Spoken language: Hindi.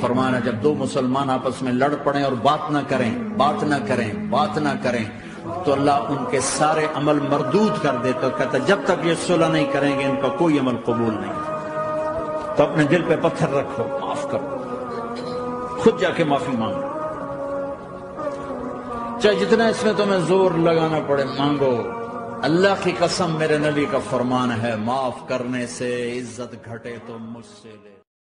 फरमाना जब दो मुसलमान आपस में लड़ पड़े और बात ना करें, बात ना करें, बात ना करें तो अल्लाह उनके सारे अमल मरदूद कर दे तो कहता, जब तक ये सुलह नहीं करेंगे, इनका कोई अमल कबूल नहीं तो अपने दिल पे पत्थर रखो, माफ़ करो। खुद जाके माफ़ी मांगो चाहे जितना इसमें तुम्हें ज़ोर लगाना पड़े, मांगो। अल्लाह की कसम, मेरे नबी का फरमान है, माफ़ करने से इज़्ज़त घटे तो मुझसे ले।